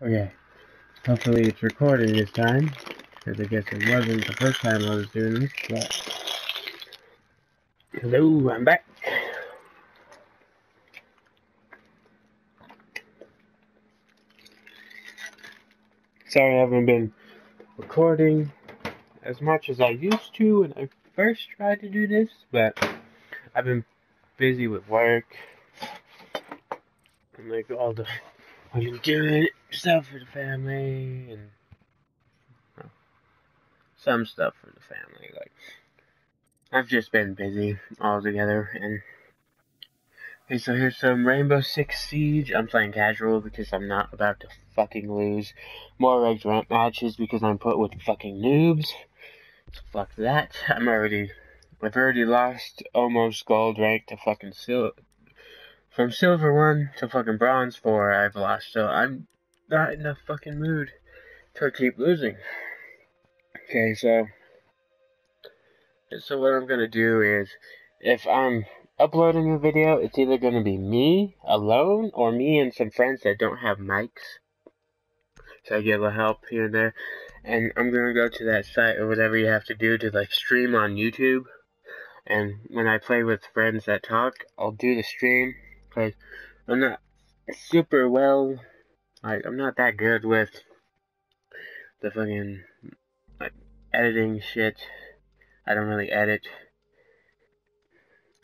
Okay. Hopefully it's recording this time. Because I guess it wasn't the first time I was doing this, but... Hello, I'm back. Sorry I haven't been recording as much as I used to when I first tried to do this, but I've been busy with work and like all the I've been doing stuff for the family and well, some stuff for the family. Like I've just been busy altogether and Okay, so here's some Rainbow Six Siege. I'm playing casual because I'm not about to fucking lose more ranked rank matches because I'm put with fucking noobs. So fuck that. I'm already, I've already lost almost gold rank to fucking sil. From silver one to fucking bronze four, I've lost. So I'm not in a fucking mood to keep losing. Okay, so so what I'm gonna do is, if I'm uploading a video, it's either gonna be me alone or me and some friends that don't have mics. So I get a little help here and there and I'm gonna go to that site or whatever you have to do to like stream on YouTube. And when I play with friends that talk, I'll do the stream because I'm not super well. Like I'm not that good with the fucking like editing shit. I don't really edit.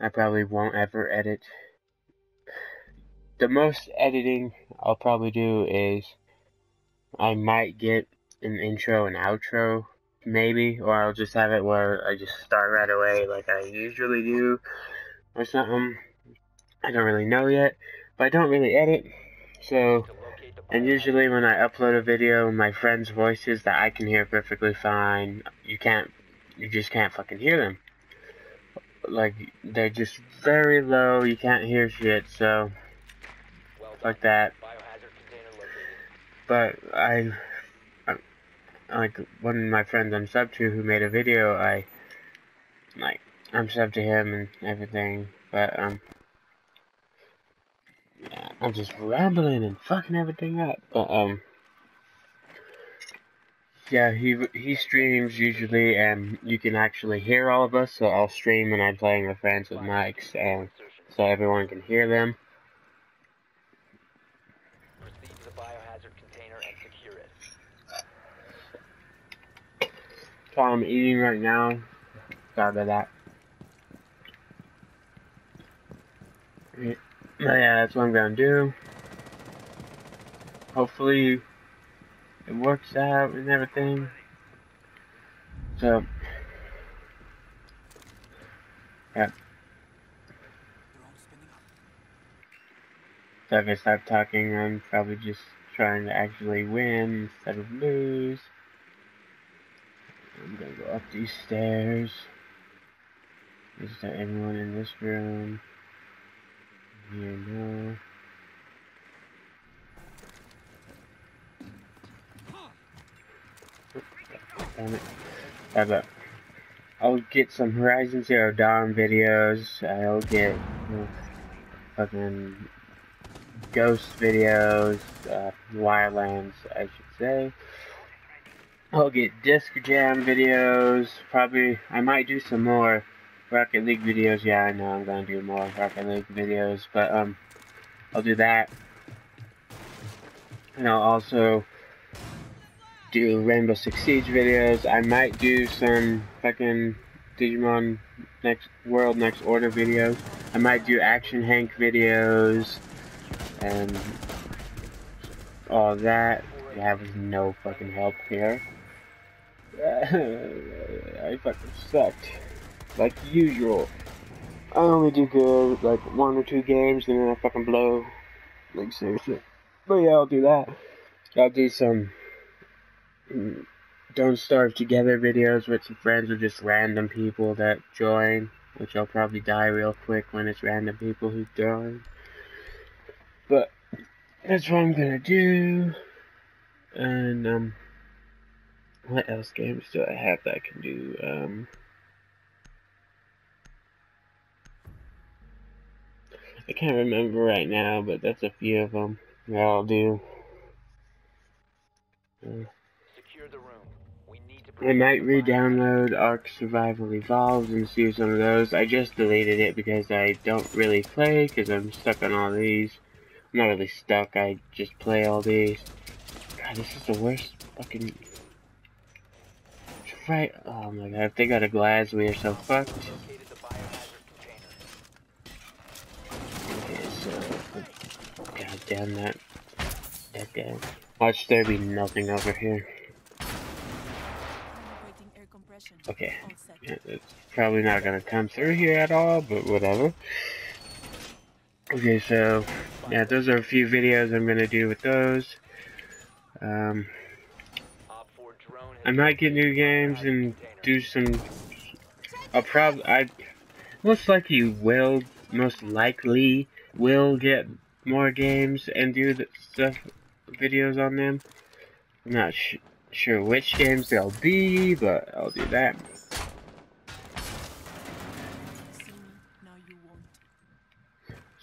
I probably won't ever edit. The most editing I'll probably do is I might get an intro and outro, maybe, or I'll just have it where I just start right away like I usually do, or something. I don't really know yet, but I don't really edit, so, and usually when I upload a video, my friends' voices that I can hear perfectly fine, you can't, you just can't fucking hear them. Like, they're just very low, you can't hear shit, so, like that. But I like one of my friends I'm sub to who made a video, I like I'm sub to him and everything, but um yeah, I'm just rambling and fucking everything up. But um yeah, he he streams usually, and you can actually hear all of us. So I'll stream and I'm playing with friends with mics, and so everyone can hear them. So I'm eating right now. Sorry about that. Yeah, that's what I'm gonna do. Hopefully it works out and everything. So yeah. So if I stop talking, I'm probably just trying to actually win instead of lose. I'm gonna go up these stairs. Is there anyone in this room? No. Damn it. But I'll get some Horizon Zero Dawn videos. I'll get you know, fucking ghost videos, uh, Wildlands, I should say. I'll get Disc Jam videos. Probably, I might do some more Rocket League videos. Yeah, I know I'm gonna do more Rocket League videos, but um, I'll do that. And I'll also do Rainbow Six Siege videos. I might do some fucking Digimon Next World Next Order videos. I might do Action Henk videos and all that. I have no fucking help here. I fucking sucked. Like usual. I only do good like one or two games and then I fucking blow. Like seriously. But yeah, I'll do that. I'll do some mm, Don't Starve Together videos with some friends or just random people that join. Which I'll probably die real quick when it's random people who join. But that's what I'm gonna do. And um what else games do I have that I can do? Um, I can't remember right now, but that's a few of them that I'll do. Secure the room. We need to I might re-download Ark Survival Evolved and see some of those. I just deleted it because I don't really play because I'm stuck on all these. I'm not really stuck, I just play all these. God, this is the worst fucking... Right, oh my god, if they got a Glaz, we are so fucked. located the biohazard container. Okay, damn that. That guy. Watch there be nothing over here. Okay. It's probably not gonna come through here at all, but whatever. Okay, so yeah, those are a few videos I'm gonna do with those. Um, OPFOR drone has I might get new games and do some. I'll probably I most likely will most likely will get more games and do the stuff videos on them. I'm not sure which games they'll be, but I'll do that.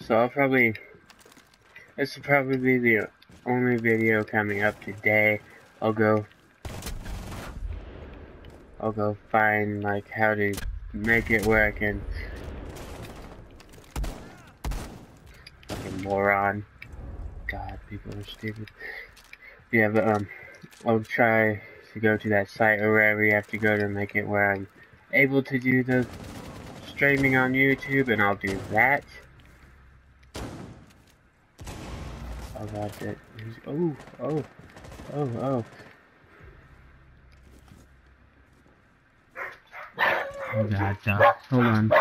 So I'll probably, this will probably be the only video coming up today. I'll go, I'll go find like how to make it where I can, fucking moron. God, people are stupid. Yeah, but um, I'll try to go to that site or wherever you have to go to make it where I'm able to do the streaming on YouTube, and I'll do that. Oh god, that is, oh, oh, oh, oh. Oh god, uh, hold on.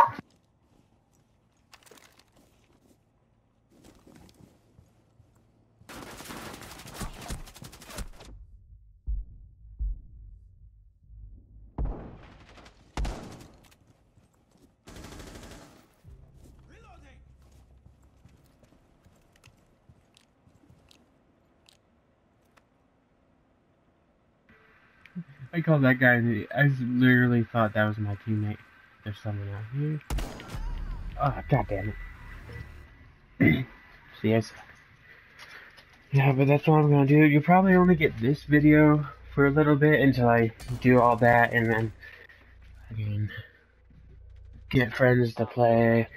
I called that guy. I literally thought that was my teammate. There's someone out here. Oh, god damn it. See, yes. Yeah, but that's what I'm gonna do. You'll probably only get this video for a little bit until I do all that, and then again get friends to play.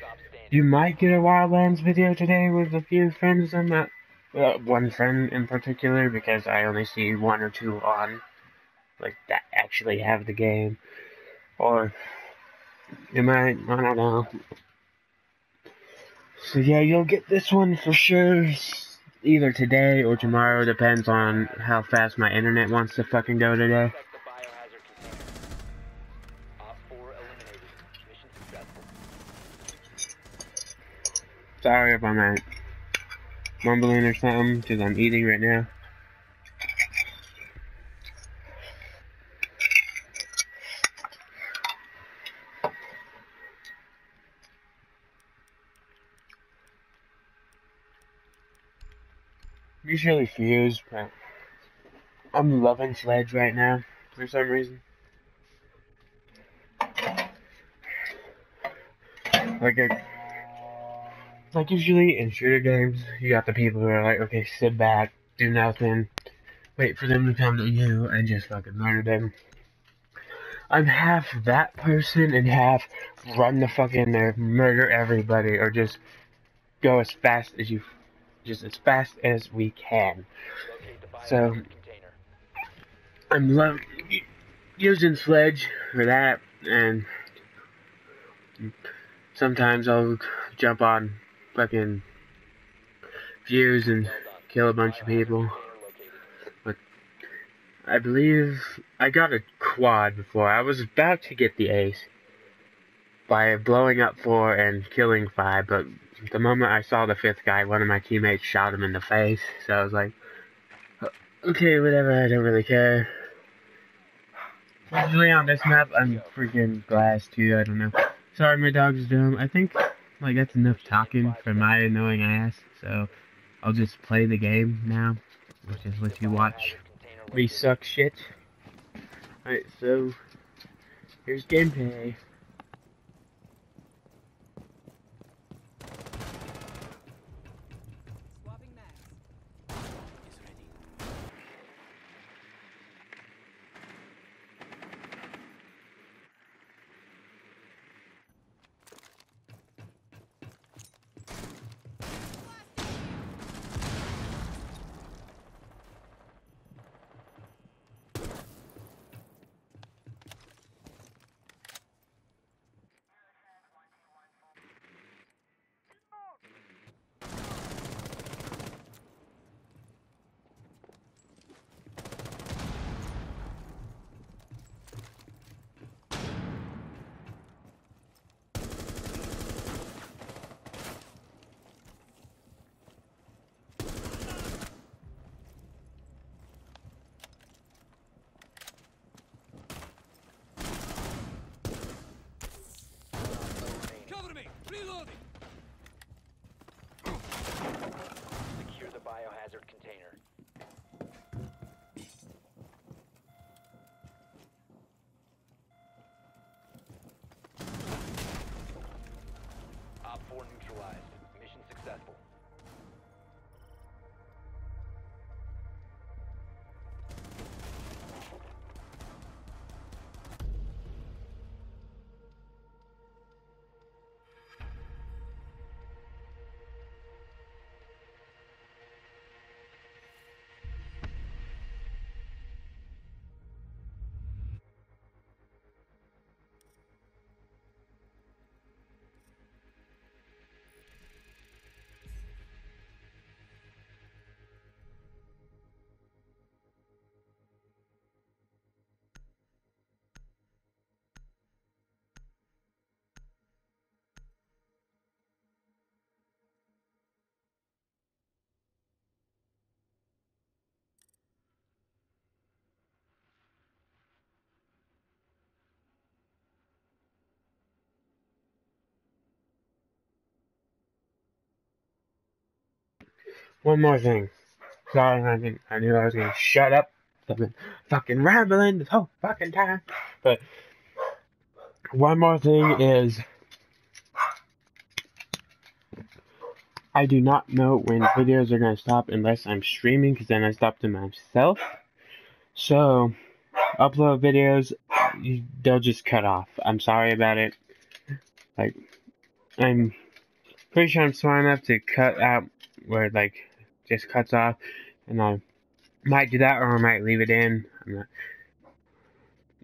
You might get a Wildlands video today with a few friends. I'm not uh, one friend in particular because I only see one or two on like that actually have the game, or you might I don't know. So yeah, you'll get this one for sure. Either today or tomorrow, depends on how fast my internet wants to fucking go today. Protect the biohazard container. Op 4 eliminated. Mission successful. Sorry if I'm mumbling or something, because I'm eating right now. Usually fused, but I'm loving Sledge right now for some reason. Like like usually in shooter games, you got the people who are like, okay, sit back, do nothing, wait for them to come to you, and just fucking murder them. I'm half that person and half run the fuck in there, uh, murder everybody, or just go as fast as you, just as fast as we can. So- I'm love using Sledge for that, and sometimes I'll jump on fucking views and kill a bunch of people. Located. I believe I got a quad before. I was about to get the ace by blowing up four and killing five, but the moment I saw the fifth guy, one of my teammates shot him in the face. So I was like, oh, okay, whatever, I don't really care. Usually on this map, I'm freaking Glaz too, I don't know. Sorry, my dog's dumb. I think, like, that's enough talking for my annoying ass, so I'll just play the game now, which is what you watch. We suck shit. Alright, so here's gameplay. One more thing. Sorry, I, didn't, I knew I was gonna shut up. I've been fucking rambling this whole fucking time. But one more thing is I do not know when videos are gonna stop unless I'm streaming because then I stop them myself. So upload videos, you- they'll just cut off. I'm sorry about it. Like I'm pretty sure I'm smart enough to cut out where like just cuts off, and I might do that or I might leave it in. I'm not.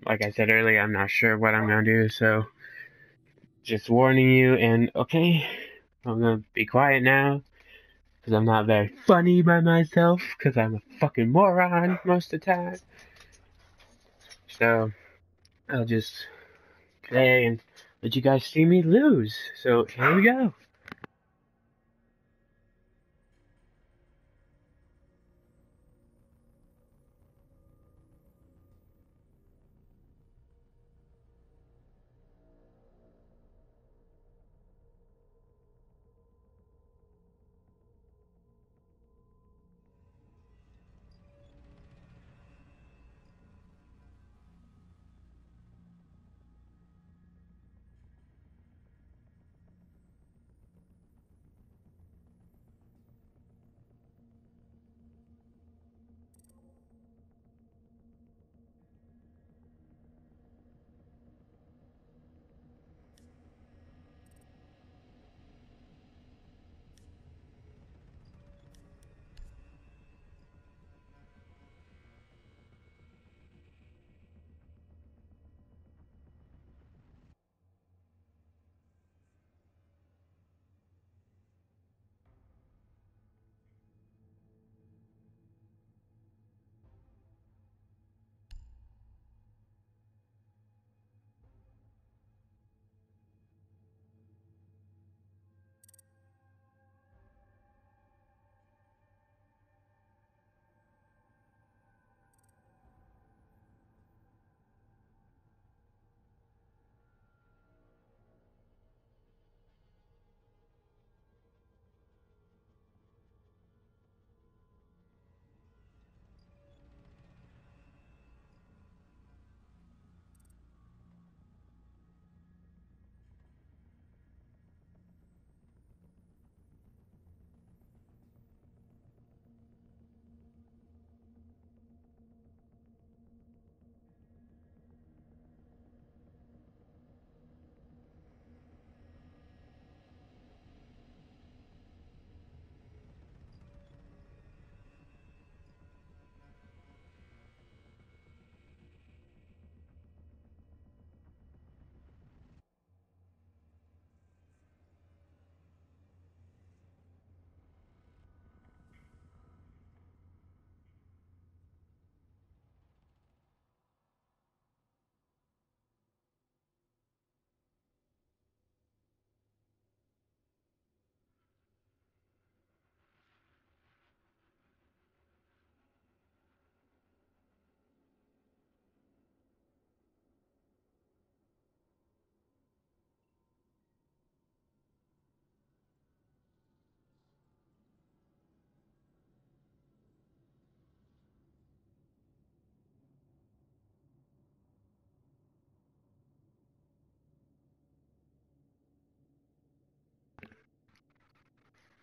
Like I said earlier, I'm not sure what I'm gonna do, so just warning you. And okay, I'm gonna be quiet now because I'm not very funny by myself because I'm a fucking moron most of the time. So I'll just play and let you guys see me lose. So here we go.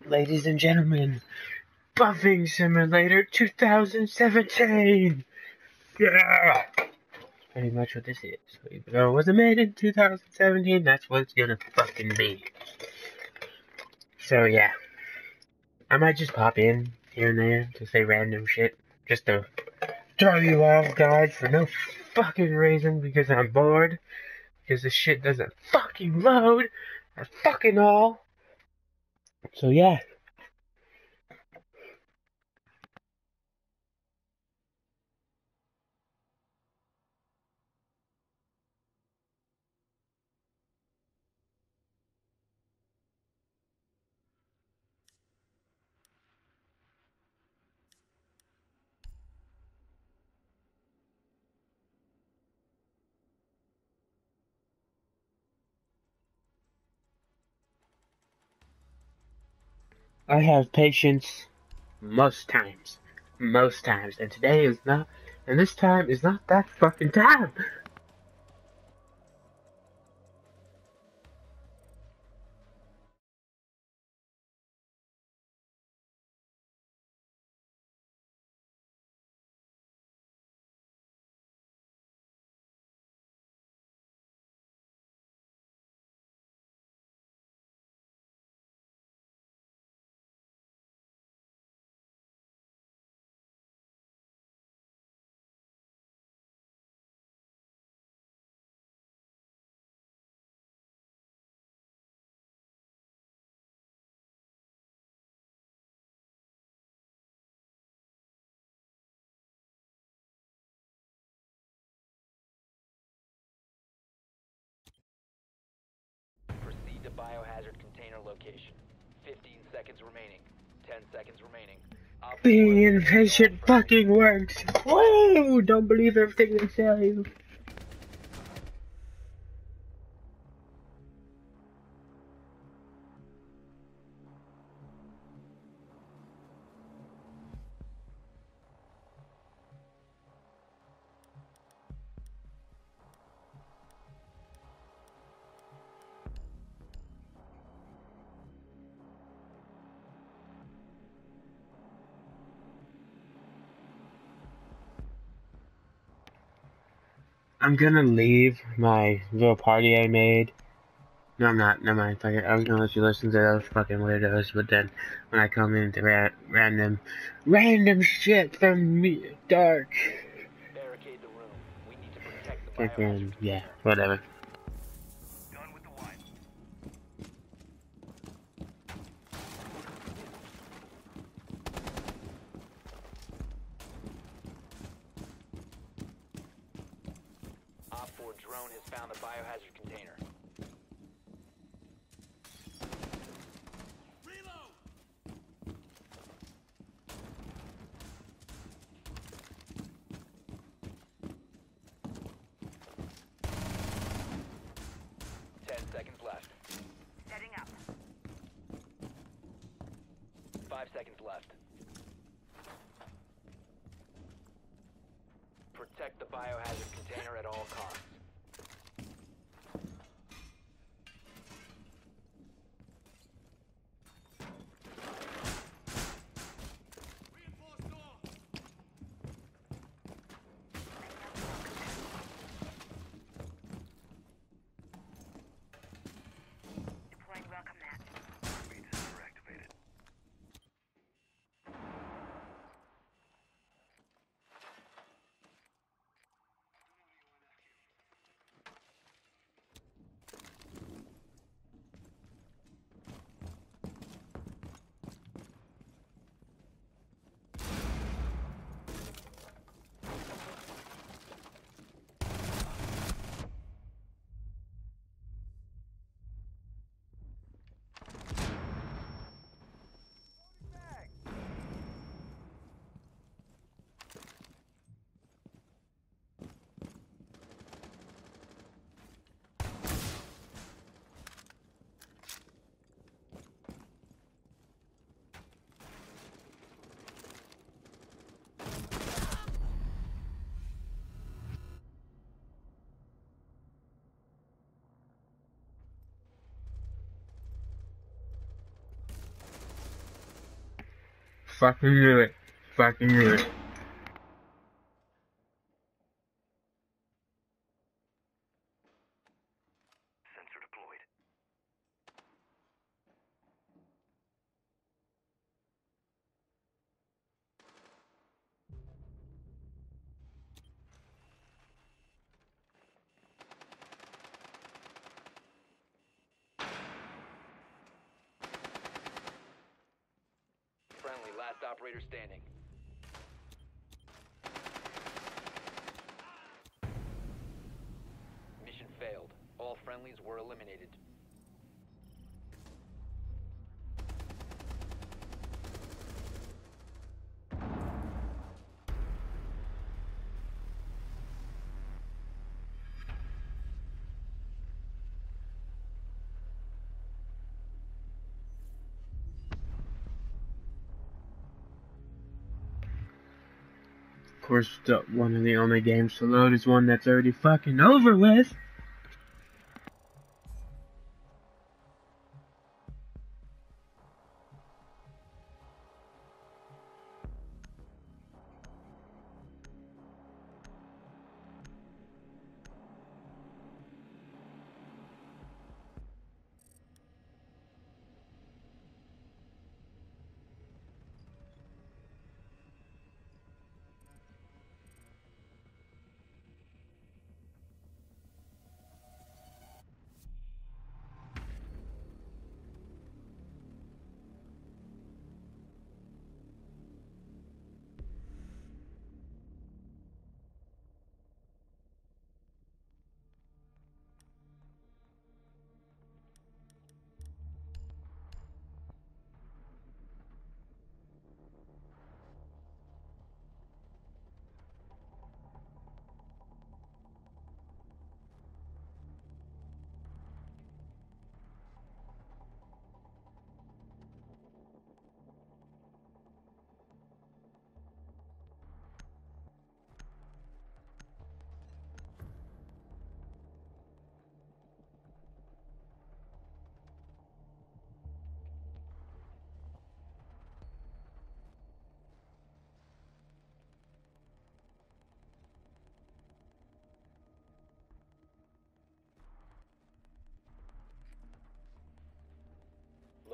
Ladies and gentlemen, Buffing Simulator 2017! Yeah! Pretty much what this is. Even though it wasn't made in 2017, that's what it's gonna fucking be. So yeah. I might just pop in here and there to say random shit. Just to throw you off guard for no fucking reason because I'm bored. Because this shit doesn't fucking load at fucking all. So yeah. I have patience Most times. Most times. And today is not, and this time is not that fucking time. Biohazard container location. 15 seconds remaining. 10 seconds remaining. Being impatient fucking works. Woo! Don't believe everything they tell I'm gonna leave my little party I made. No, I'm not. Never mind. Fuck it. I was gonna let you listen to those fucking weirdos, but then when I come into ra- random, random shit from me, dark, Barricade the room. We need to protect the fucking yeah, whatever. Done with the wine. OPFOR drone has found the biohazard container. Ten seconds left. Setting up. Five seconds left. Protect the biohazard container at all costs. Fucking knew it. Fucking knew it. Last operator standing. Mission failed. All friendlies were eliminated. Course, the, one of the only games to load is one that's already fucking over with.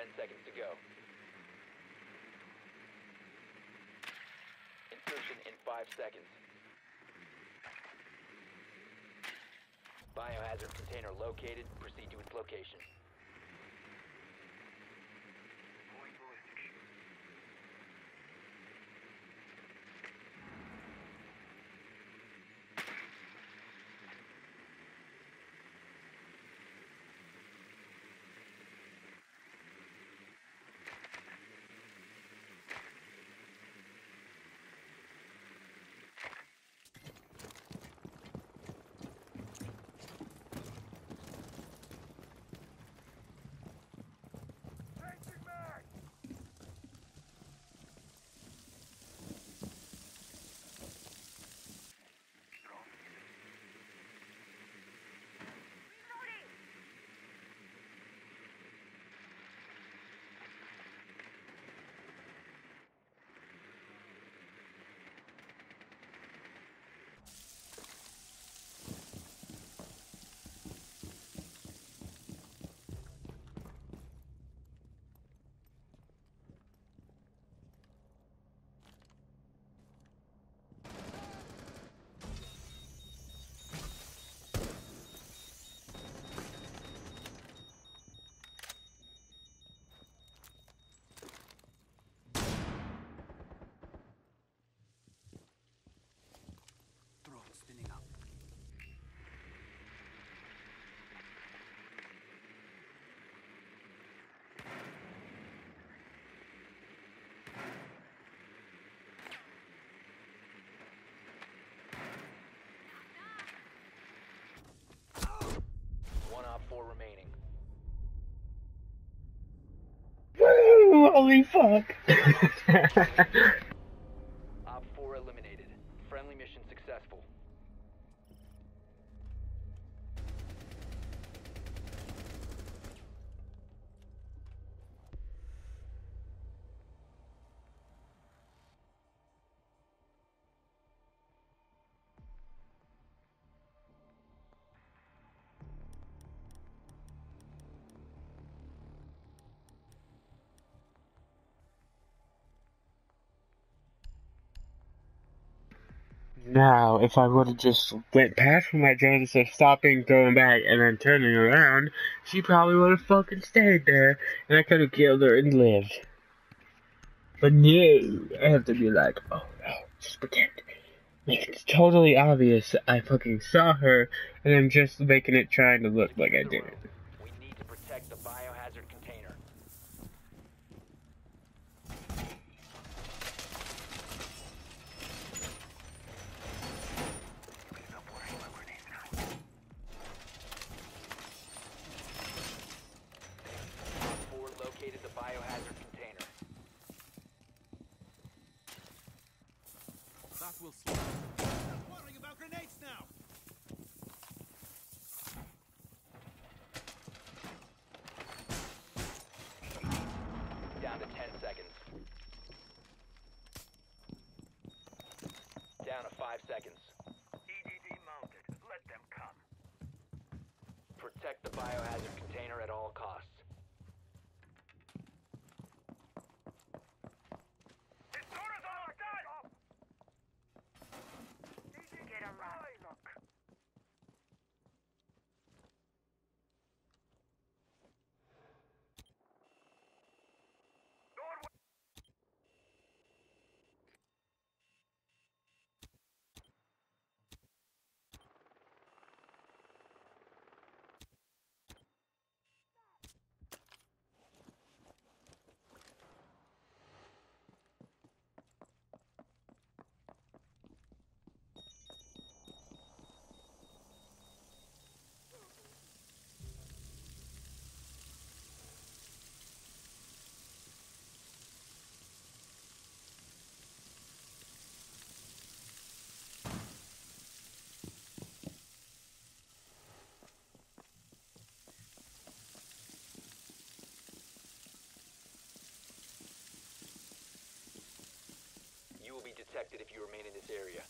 Ten seconds to go. Insertion in five seconds. Biohazard container located. Proceed to its location. Holy fuck! Now, if I would have just went past where my instead of stopping, going back, and then turning around, she probably would have fucking stayed there, and I could have killed her and lived. But no, I have to be like, oh no, just pretend. It's totally obvious I fucking saw her, and I'm just making it trying to look like I didn't. seconds. EDD mounted. Let them come. Protect the biohazard container at all costs. if you remain in this area.